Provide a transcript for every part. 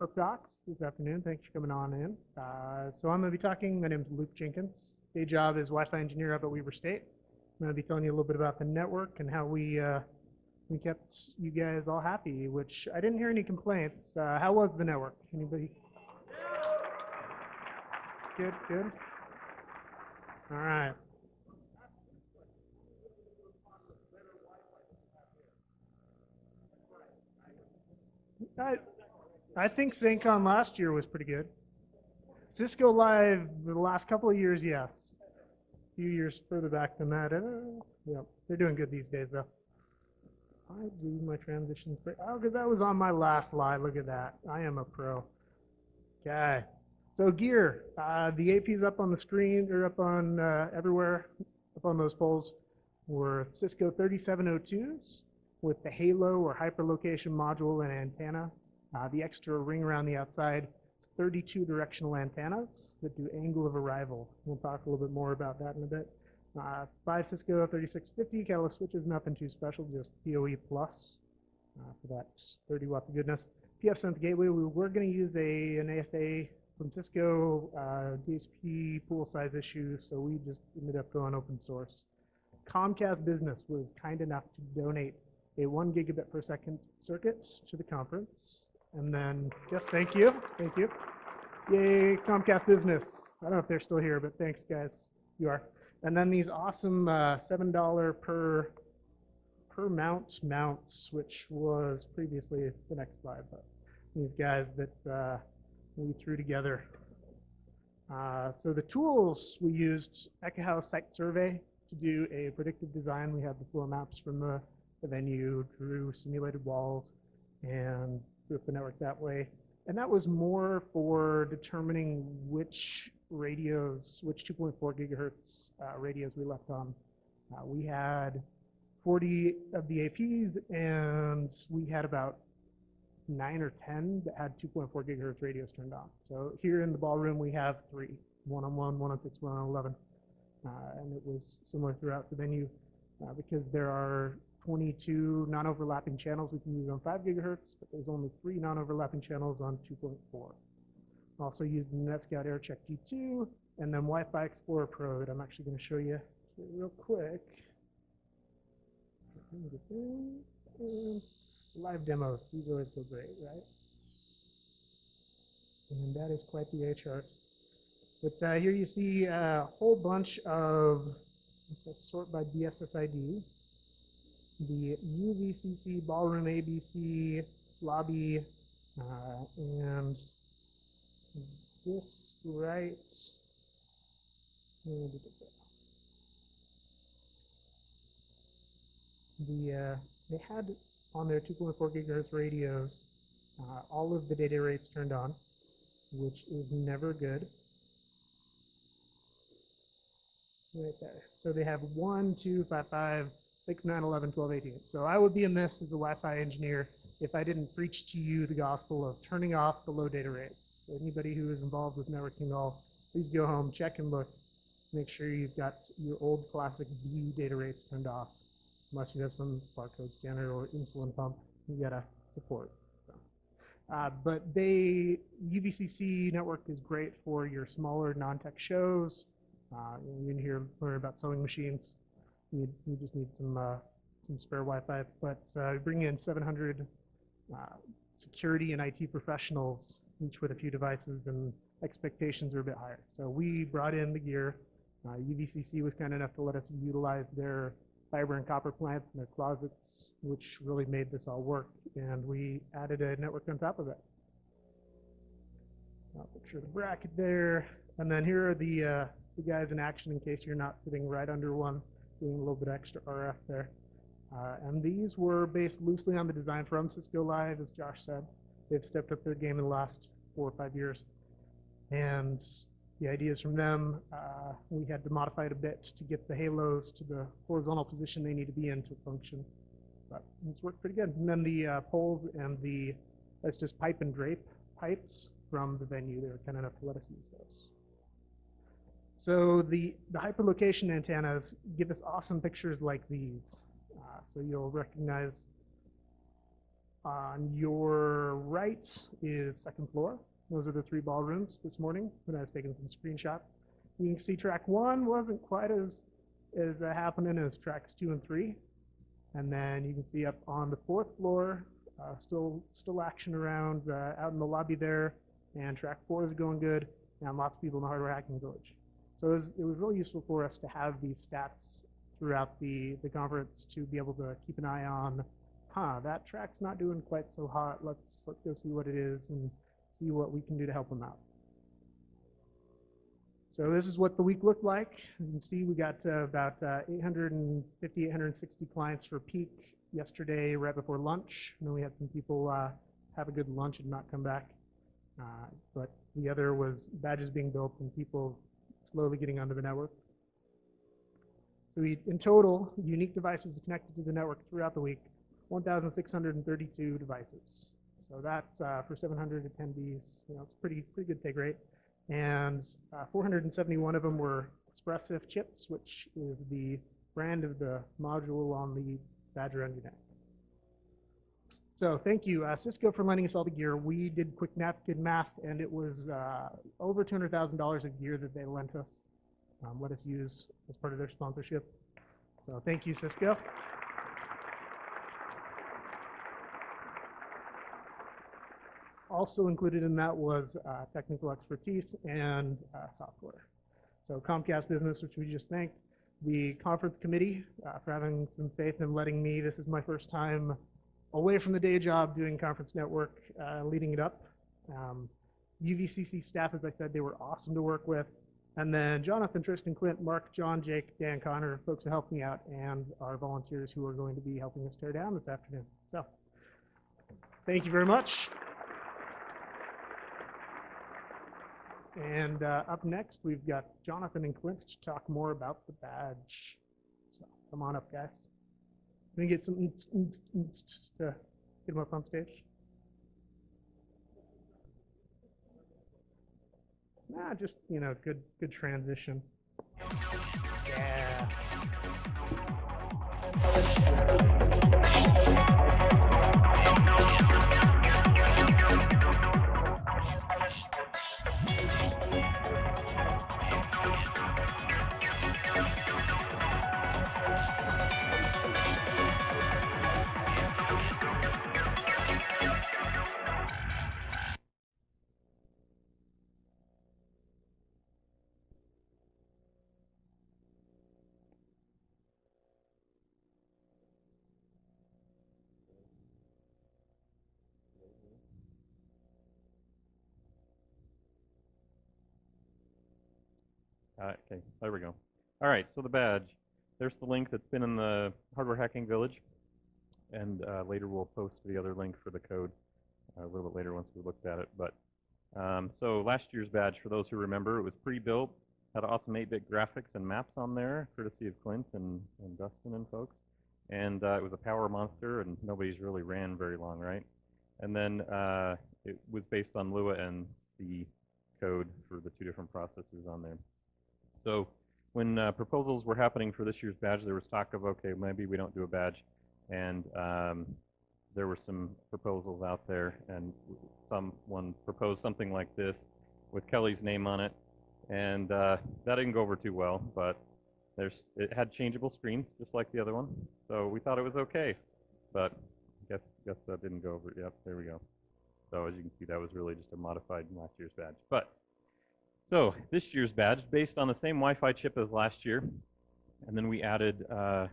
wrap-up docs this afternoon. Thanks for coming on in. Uh, so I'm going to be talking. My name is Luke Jenkins. Day job is Wi-Fi engineer up at Weber State. I'm going to be telling you a little bit about the network and how we uh, we kept you guys all happy. Which I didn't hear any complaints. Uh, how was the network? Anybody? Good, good. All right. I think Saintcon last year was pretty good. Cisco Live the last couple of years, yes. A few years further back than that, uh, yeah, they're doing good these days though. I do my transitions. Great. Oh, because that was on my last slide. Look at that. I am a pro. Okay. So gear, uh, the AP's up on the screen or up on uh, everywhere, up on those poles. Were Cisco 3702s with the Halo or hyperlocation module and antenna. Uh, the extra ring around the outside, it's 32 directional antennas that do angle of arrival. We'll talk a little bit more about that in a bit. Uh, five Cisco 3650 Catalyst switches, nothing too special, just PoE plus uh, for that 30 watts of goodness. pfSense gateway, we were going to use a an ASA from Cisco uh, DSP pool size issue, so we just ended up going open source. Comcast Business was kind enough to donate a one gigabit per second circuit to the conference. And then, yes, thank you, thank you. Yay, Comcast Business. I don't know if they're still here, but thanks, guys. You are. And then these awesome uh, $7 per per mount mounts, which was previously the next slide, but these guys that uh, we threw together. Uh, so the tools we used, Ekahau Site Survey to do a predictive design. We had the floor maps from the, the venue, drew simulated walls, and drew the network that way. And that was more for determining which radios, which 2.4 gigahertz uh, radios we left on. Uh, we had 40 of the APs, and we had about nine or 10 that had 2.4 gigahertz radios turned on. So here in the ballroom, we have three, one on one, one on six, one on 11. Uh, and it was similar throughout the venue uh, because there are 22 non-overlapping channels we can use on 5 gigahertz, but there's only three non-overlapping channels on 2.4. Also the NetScout AirCheck G2 and then Wi-Fi Explorer Pro that I'm actually going to show you real quick. Live demos, these always go great, right? And that is quite the A chart. But uh, here you see a whole bunch of, sort by DSSID, the UVCC, Ballroom ABC, Lobby, uh, and this right, the, uh, they had on their 2.4 gigahertz radios uh, all of the data rates turned on, which is never good. Right there. So they have 1, 2, 5, 5, 6, 9, 11, 12, 18. So I would be this as a Wi-Fi engineer if I didn't preach to you the gospel of turning off the low data rates. So anybody who is involved with networking at all, please go home, check and look. Make sure you've got your old classic B data rates turned off, unless you have some barcode scanner or insulin pump you gotta support. So. Uh, but they, UVCC network is great for your smaller non-tech shows. Uh, you can hear learn about sewing machines. You, you just need some uh, some spare Wi-Fi, but uh, bring in 700 uh, security and IT professionals, each with a few devices, and expectations are a bit higher. So we brought in the gear. Uh, UVCC was kind enough to let us utilize their fiber and copper plants and their closets, which really made this all work. And we added a network on top of it. I'll picture the bracket there. And then here are the, uh, the guys in action in case you're not sitting right under one, doing a little bit extra RF there. Uh, and these were based loosely on the design from Cisco Live, as Josh said. They've stepped up their game in the last four or five years. And the ideas from them, uh, we had to modify it a bit to get the halos to the horizontal position they need to be in to function. But it's worked pretty good. And then the uh, poles and the, that's just pipe and drape pipes from the venue. They were kind enough to let us use those. So the, the hyperlocation antennas give us awesome pictures like these. Uh, so you'll recognize On your right is second floor. Those are the three ballrooms this morning when I was taking some screenshots. You can see track one wasn't quite as, as uh, happening as tracks two and three. And then you can see up on the fourth floor, uh, still, still action around, uh, out in the lobby there. And track four is going good and lots of people in the hardware hacking village. So it was, it was really useful for us to have these stats throughout the, the conference to be able to keep an eye on, huh, that track's not doing quite so hot. Let's, let's go see what it is and see what we can do to help them out. So this is what the week looked like. You can see we got uh, about uh, 850, 860 clients for peak yesterday right before lunch. And then we had some people uh, have a good lunch and not come back. Uh, but the other was badges being built and people slowly getting onto the network. So we, in total, unique devices connected to the network throughout the week, 1,632 devices. So that's uh, for 700 attendees. You know, it's pretty pretty good take rate. And uh, 471 of them were Espressif chips, which is the brand of the module on the Badger NGINX. So thank you, uh, Cisco, for lending us all the gear. We did quick napkin math, and it was uh, over $200,000 of gear that they lent us, um, let us use as part of their sponsorship. So thank you, Cisco. Also included in that was uh, technical expertise and uh, software. So Comcast Business, which we just thanked, the conference committee uh, for having some faith in letting me. This is my first time away from the day job doing conference network, uh, leading it up. Um, UVCC staff, as I said, they were awesome to work with. And then Jonathan, Tristan, Klint, Mark, John, Jake, Dan, Connor, folks who helped me out, and our volunteers who are going to be helping us tear down this afternoon. So, thank you very much. And uh, up next, we've got Jonathan and Klint to talk more about the badge. So, come on up, guys. Can we get some to uh, get them up on stage? Nah, just, you know, good good transition. Yeah. Uh, okay, there we go. All right, so the badge. There's the link that's been in the Hardware Hacking Village, and uh, later we'll post the other link for the code uh, a little bit later once we looked at it. But um, so last year's badge, for those who remember, it was pre-built, had awesome 8-bit graphics and maps on there, courtesy of Klint and, and Dustin and folks. And uh, it was a power monster, and nobody's really ran very long, right? And then uh, it was based on Lua and C code for the two different processors on there. So when uh, proposals were happening for this year's badge, there was talk of, okay, maybe we don't do a badge. And um, there were some proposals out there, and someone proposed something like this with Kelly's name on it. And uh, that didn't go over too well, but there's, it had changeable screens, just like the other one. So we thought it was okay, but I guess, guess that didn't go over. Yep, there we go. So as you can see, that was really just a modified last year's badge. But so this year's badge, based on the same Wi-Fi chip as last year, and then we added uh,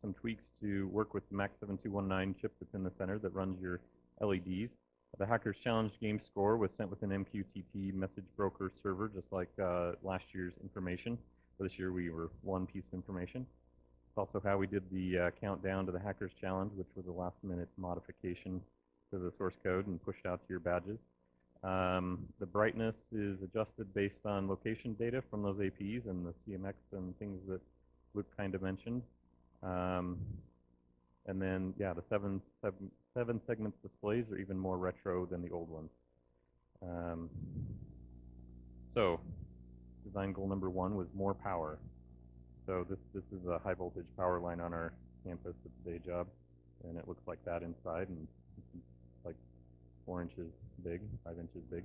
some tweaks to work with the MAX7219 chip that's in the center that runs your LEDs. The Hackers Challenge game score was sent with an MQTT message broker server, just like uh, last year's information. So this year we were one piece of information. It's also how we did the uh, countdown to the Hackers Challenge, which was a last-minute modification to the source code and pushed out to your badges. Um, the brightness is adjusted based on location data from those APs and the CMX and things that Luke kind of mentioned. Um, and then, yeah, the seven, seven, seven segment displays are even more retro than the old ones. Um, so, design goal number one was more power. So this, this is a high voltage power line on our campus at the day job, and it looks like that inside, and four inches big, five inches big,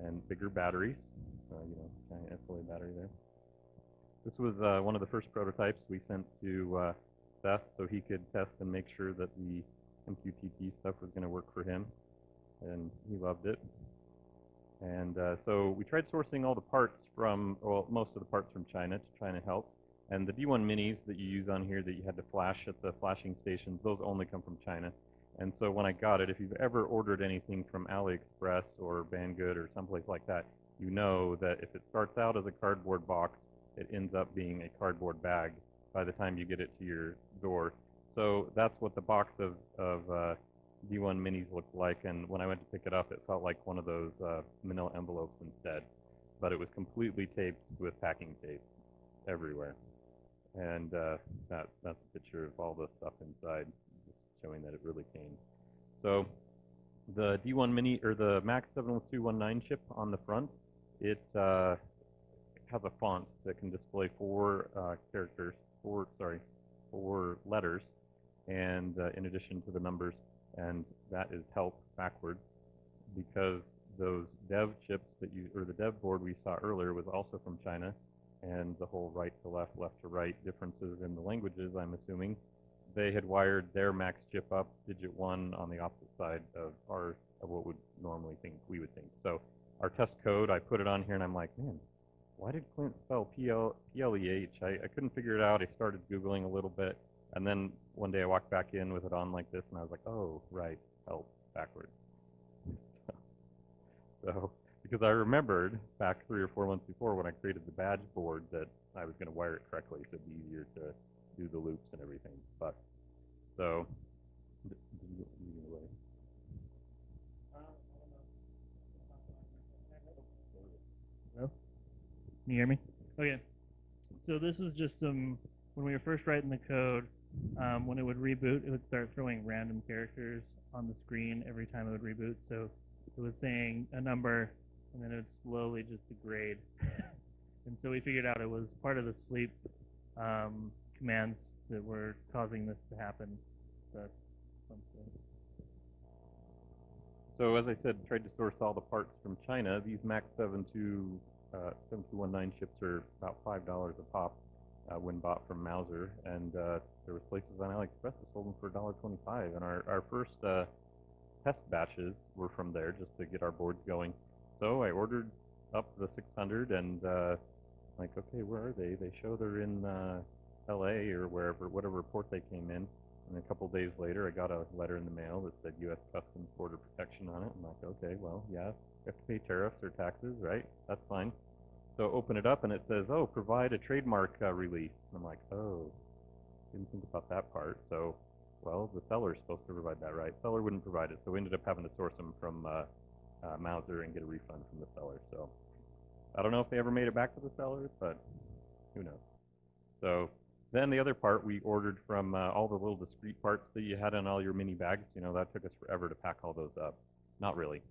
and bigger batteries. Uh, you know, giant SLA battery there. This was uh, one of the first prototypes we sent to uh, Seth so he could test and make sure that the MQTT stuff was going to work for him, and he loved it. And uh, so we tried sourcing all the parts from, well, most of the parts from China to try and help. And the D1 minis that you use on here that you had to flash at the flashing stations, those only come from China. And so when I got it, if you've ever ordered anything from AliExpress or Banggood or someplace like that, you know that if it starts out as a cardboard box, it ends up being a cardboard bag by the time you get it to your door. So that's what the box of, of uh, D1 minis looked like, and when I went to pick it up, it felt like one of those uh, manila envelopes instead. But it was completely taped with packing tape everywhere. And uh, that, that's a picture of all the stuff inside, showing that it really came. So the D1 Mini, or the Max 70219 chip on the front, it uh, has a font that can display four uh, characters, four, sorry, four letters, and uh, in addition to the numbers, and that is help backwards because those dev chips that you, or the dev board we saw earlier was also from China, and the whole right to left, left to right differences in the languages, I'm assuming, they had wired their max chip up digit one on the opposite side of our, of what would normally think, we would think. So our test code, I put it on here and I'm like, man, why did Klint spell PL, P-L-E-H? I, I couldn't figure it out. I started Googling a little bit. And then one day I walked back in with it on like this and I was like, oh, right, help, backwards. so, so, because I remembered back three or four months before when I created the badge board that I was going to wire it correctly so it'd be easier to do the loops and everything. But, so? Hello? Can you hear me? Okay. So this is just some, when we were first writing the code, um, when it would reboot, it would start throwing random characters on the screen every time it would reboot. So it was saying a number, and then it would slowly just degrade. and so we figured out it was part of the sleep um, commands that were causing this to happen. So. As I said, tried to source all the parts from China. These Max 72, uh, 7219 chips are about five dollars a pop uh, when bought from Mouser, and uh, there was places on AliExpress that sold them for $1.25. And our our first uh, test batches were from there just to get our boards going. So I ordered up the 600, and uh, like, okay, where are they? They show they're in uh, L.A. or wherever, whatever port they came in. And a couple days later, I got a letter in the mail that said U.S. Customs Border Protection on it. I'm like, okay, well, yeah, you have to pay tariffs or taxes, right? That's fine. So open it up, and it says, oh, provide a trademark uh, release. And I'm like, oh, didn't think about that part. So, well, the seller's supposed to provide that, right? Seller wouldn't provide it, so we ended up having to source them from uh, uh, Mouser and get a refund from the seller. So I don't know if they ever made it back to the sellers, but who knows. So then the other part we ordered from uh, all the little discrete parts that you had in all your mini bags. You know, that took us forever to pack all those up. Not really.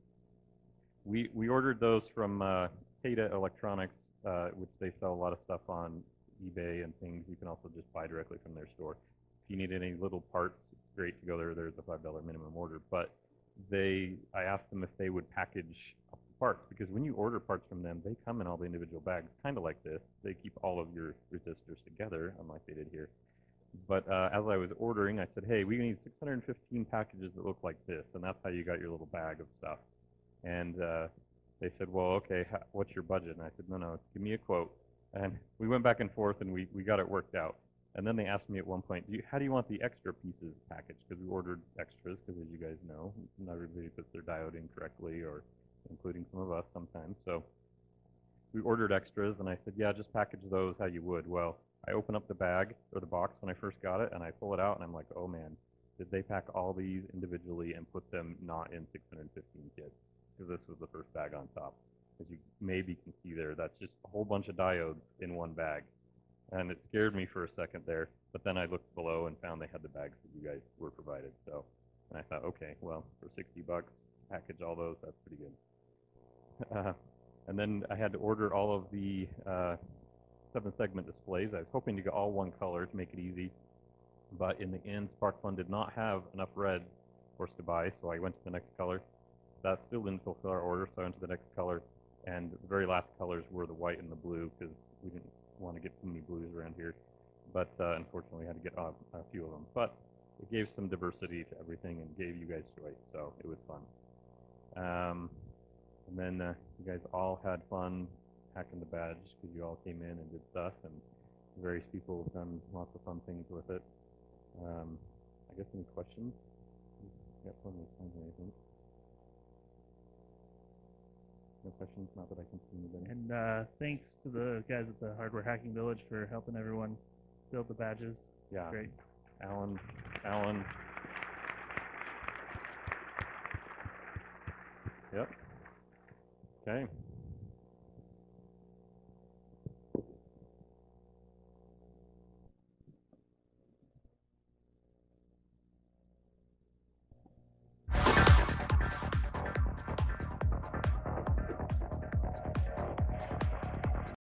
We we ordered those from uh, Tayda Electronics, uh, which they sell a lot of stuff on eBay and things. You can also just buy directly from their store. If you need any little parts, it's great to go there. There's a five dollar minimum order. But they, I asked them if they would package parts because when you order parts from them, they come in all the individual bags, kind of like this. They keep all of your resistors together, unlike they did here. But uh, as I was ordering, I said, hey, we need 615 packages that look like this, and that's how you got your little bag of stuff. And uh, they said, well, okay, what's your budget? And I said, no, no, give me a quote. And we went back and forth, and we, we got it worked out. And then they asked me at one point, do you, how do you want the extra pieces packaged? Because we ordered extras, because as you guys know, not everybody puts their diode in correctly, or including some of us sometimes. So we ordered extras, and I said, yeah, just package those how you would. Well, I open up the bag or the box when I first got it, and I pull it out, and I'm like, oh man, did they pack all these individually and put them not in 615 kits? Because this was the first bag on top. As you maybe can see there, that's just a whole bunch of diodes in one bag. And it scared me for a second there, but then I looked below and found they had the bags that you guys were provided. So, and I thought, okay, well, for 60 bucks, package all those, that's pretty good. Uh, and then I had to order all of the uh, seven segment displays. I was hoping to get all one color to make it easy, but in the end, SparkFun did not have enough reds course, to buy, so I went to the next color. That still didn't fulfill our order, so I went to the next color, and the very last colors were the white and the blue, because we didn't want to get too many blues around here. But uh, unfortunately, we had to get uh, a few of them. But it gave some diversity to everything and gave you guys choice, so it was fun. Um, and then uh, you guys all had fun hacking the badge because you all came in and did stuff, and various people have done lots of fun things with it. Um, I guess any questions? Got plenty of time, I think. No questions, not that I can see anybody. And uh, thanks to the guys at the Hardware Hacking Village for helping everyone build the badges. Yeah, Great. Alan, Alan. Yep. Okay.